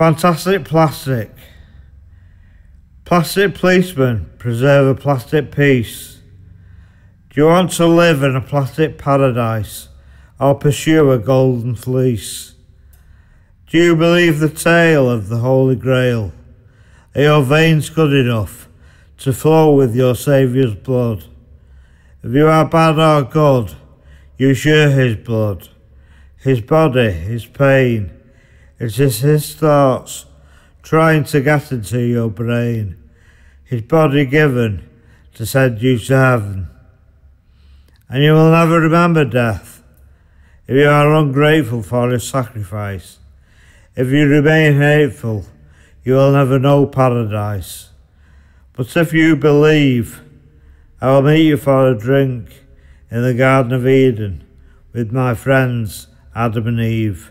Fantastic plastic. Plastic policeman, preserve a plastic peace. Do you want to live in a plastic paradise or pursue a golden fleece? Do you believe the tale of the Holy Grail? Are your veins good enough to flow with your Saviour's blood? If you are bad or good, you share his blood, his body, his pain. It is his thoughts trying to get into your brain, his body given to send you to heaven. And you will never remember death if you are ungrateful for his sacrifice. If you remain hateful, you will never know paradise. But if you believe, I will meet you for a drink in the Garden of Eden with my friends Adam and Eve.